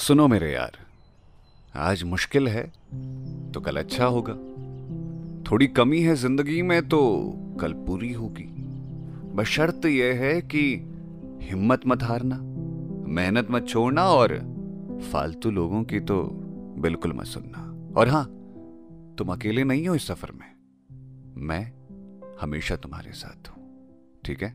सुनो मेरे यार, आज मुश्किल है तो कल अच्छा होगा। थोड़ी कमी है ज़िंदगी में तो कल पूरी होगी। बस शर्त यह है कि हिम्मत मत हारना, मेहनत मत छोड़ना और फालतू लोगों की तो बिल्कुल मत सुनना। और हाँ, तुम अकेले नहीं हो इस सफ़र में, मैं हमेशा तुम्हारे साथ हूँ, ठीक है?